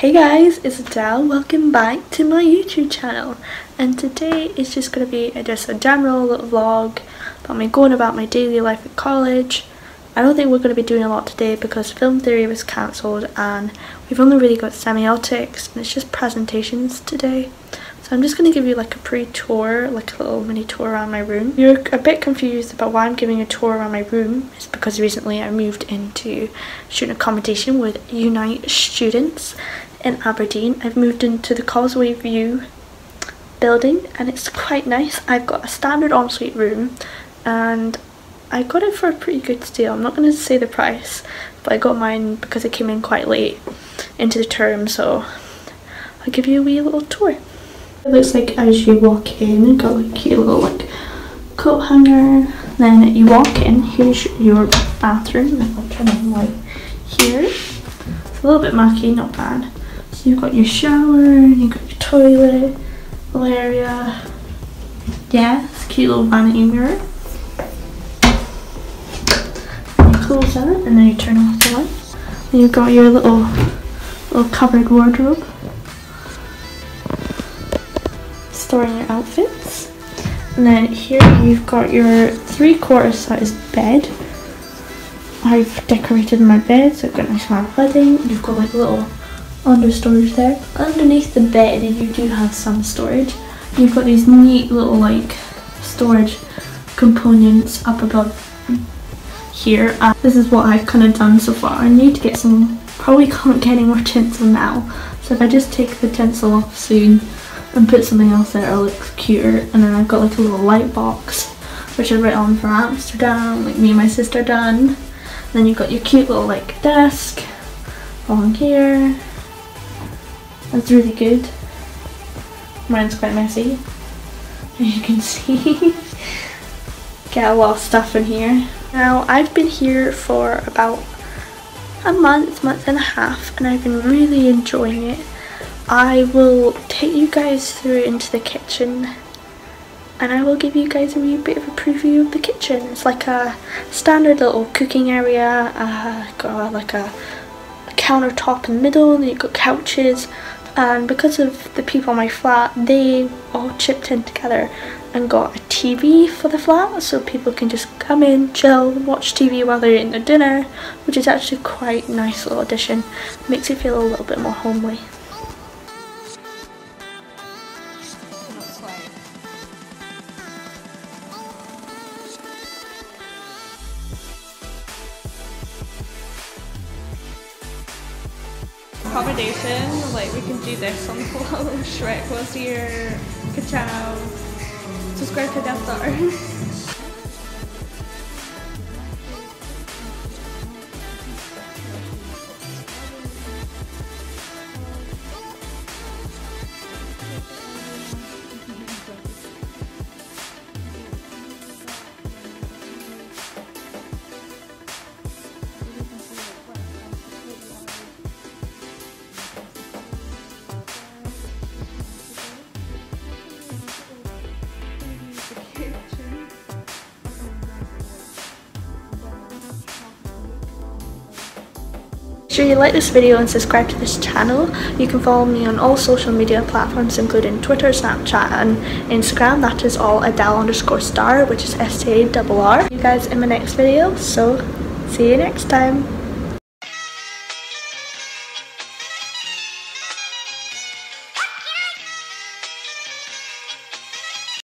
Hey guys, it's Adele. Welcome back to my YouTube channel. And today is just going to be just a general little vlog about me going about my daily life at college. I don't think we're going to be doing a lot today because film theory was cancelled and we've only really got semiotics and it's just presentations today. So I'm just going to give you like a pre-tour, like a little mini tour around my room. You're a bit confused about why I'm giving a tour around my room. It's because recently I moved into student accommodation with Unite students in Aberdeen. I've moved into the Causeway View building and it's quite nice. I've got a standard ensuite room and I got it for a pretty good deal. I'm not going to say the price but I got mine because it came in quite late into the term so I'll give you a wee little tour. It looks like as you walk in, you've got like a cute little like coat hanger. Then you walk in, here's your bathroom. I'll turn on light here. It's a little bit mucky, not bad. So you've got your shower, you've got your toilet, little area. Yeah, it's a cute little vanity mirror. You close that and then you turn off the lights. Then you've got your little little covered wardrobe. storing your outfits. And then here you've got your three quarter size bed. I've decorated my bed so I've got a nice round bedding. You've got like a little under storage there. Underneath the bed you do have some storage. You've got these neat little like storage components up above here. Uh, this is what I've kind of done so far. I need to get some, probably can't get any more tinsel now. So if I just take the tinsel off soon, and put something else there that looks cuter and then I've got like a little light box which I write on for Amsterdam like me and my sister done and then you've got your cute little like desk along here that's really good. Mine's quite messy. As you can see. Get a lot of stuff in here. Now I've been here for about a month month and a half and I've been really enjoying it. I will take you guys through into the kitchen and I will give you guys a wee bit of a preview of the kitchen. It's like a standard little cooking area, uh, got like a, countertop in the middle, then you've got couches and because of the people in my flat they all chipped in together and got a TV for the flat so people can just come in, chill, watch TV while they're eating their dinner which is actually quite a nice little addition. Makes it feel a little bit more homely. Accommodation, like we can do this on the floor. Shrek was here, Ka-chow, subscribe to Death Star. sure you like this video and subscribe to this channel. You can follow me on all social media platforms including Twitter, Snapchat and Instagram. That is all Adele underscore star which is S-T-A-R-R. You guys in my next video so see you next time.